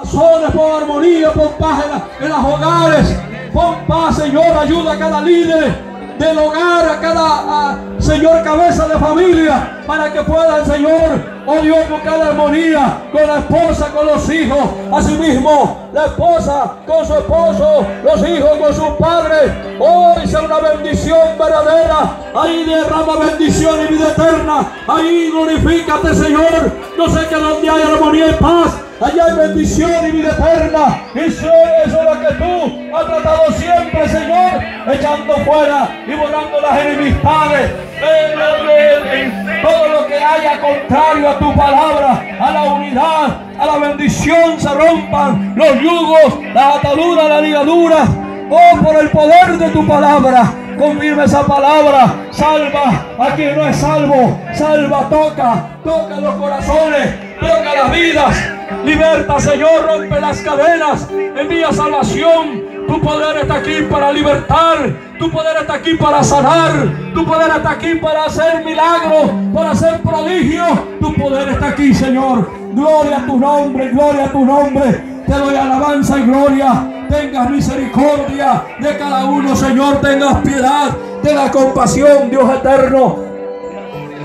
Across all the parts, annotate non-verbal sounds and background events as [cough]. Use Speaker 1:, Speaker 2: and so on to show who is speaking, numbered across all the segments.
Speaker 1: Corazones, pon armonía, pon paz en, los hogares. Pon paz, Señor, ayuda a cada líder del hogar, a cada Señor cabeza de familia, para que puedan, Señor, oh Dios, buscar armonía con la esposa, con los hijos, asimismo, la esposa con su esposo, los hijos con sus padres. Hoy sea una bendición verdadera. Ahí derrama bendición y vida eterna. Ahí glorifícate, Señor. Yo sé que donde hay armonía y paz, Allá hay bendición y vida eterna. Y eso es lo que tú has tratado siempre, Señor. Echando fuera y borrando las enemistades. En en- en todo lo que haya contrario a tu palabra, a la unidad, a la bendición, se rompan los yugos, las ataduras, las ligaduras. Oh, por el poder de tu palabra. Confirma esa palabra. Salva a quien no es salvo. Salva, toca. Toca los corazones. Toca las vidas. Liberta, Señor. Rompe las cadenas. Envía salvación. Tu poder está aquí para libertar. Tu poder está aquí para sanar. Tu poder está aquí para hacer milagros. Para hacer prodigios. Tu poder está aquí, Señor. Gloria a tu nombre. Gloria a tu nombre. Te doy alabanza y gloria. Tengas misericordia de cada uno, Señor. Tengas piedad. Tengas compasión, Dios eterno.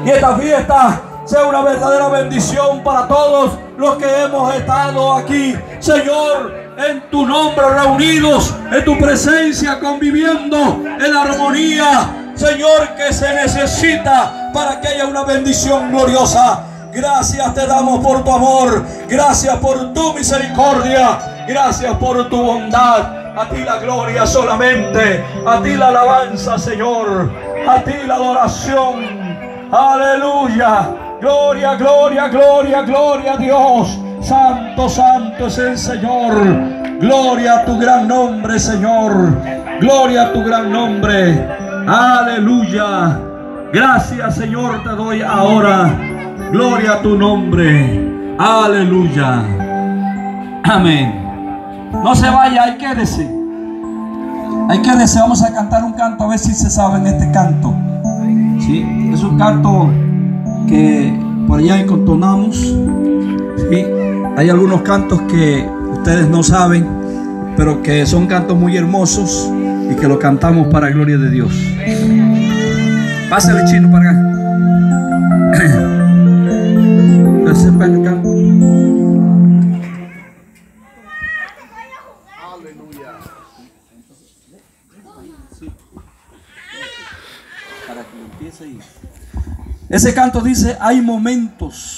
Speaker 1: Y esta fiesta sea una verdadera bendición para todos los que hemos estado aquí, Señor, en tu nombre reunidos, en tu presencia, conviviendo en armonía, Señor, que se necesita para que haya una bendición gloriosa. Gracias te damos por tu amor, gracias por tu misericordia, gracias por tu bondad. A ti la gloria solamente, a ti la alabanza, Señor, a ti la adoración. Aleluya. Gloria, gloria, gloria, gloria a Dios. Santo, santo es el Señor. Gloria a tu gran nombre, Señor. Gloria a tu gran nombre. Aleluya. Gracias, Señor, te doy ahora. Gloria a tu nombre. Aleluya. Amén. No se vaya, ahí quédese. Ahí quédese, vamos a cantar un canto, a ver si se saben este canto. ¿sí? Es un canto que por allá encontonamos. ¿sí? Hay algunos cantos que ustedes no saben, pero que son cantos muy hermosos y que lo cantamos para gloria de Dios. Pásale chino para acá. [coughs] Ese canto dice, hay momentos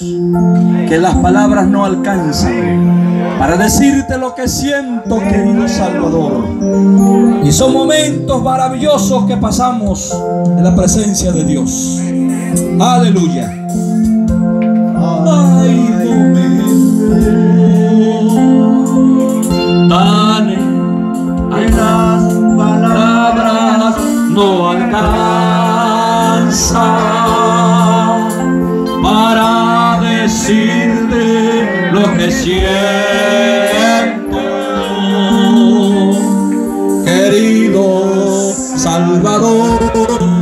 Speaker 1: que las palabras no alcanzan para decirte lo que siento, querido Salvador. Y son momentos maravillosos que pasamos en la presencia de Dios. Aleluya. Hay momentos tales, hay las palabras no alcanzan decirte lo que querido Salvador.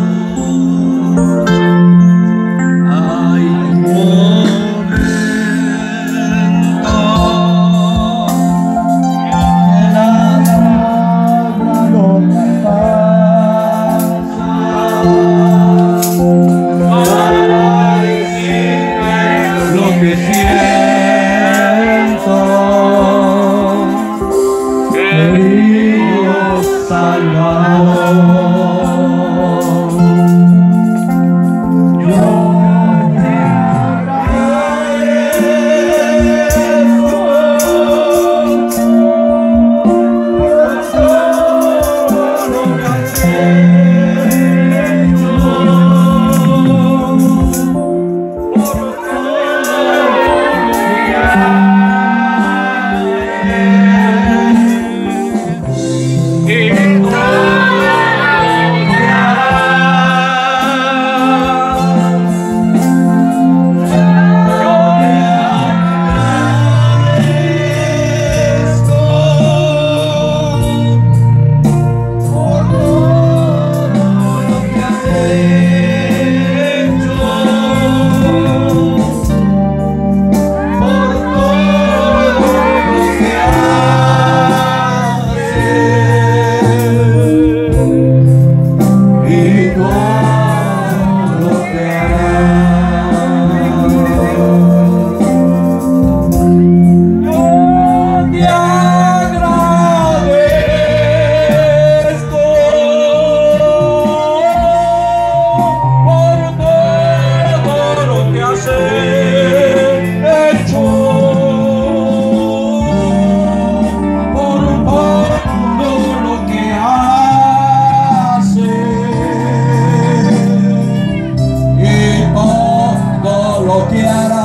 Speaker 1: get out of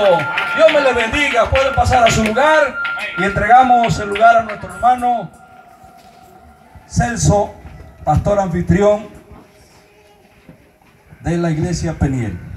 Speaker 1: Dios me le bendiga. Pueden pasar a su lugar y entregamos el lugar a nuestro hermano Celso, pastor anfitrión de la iglesia Peniel.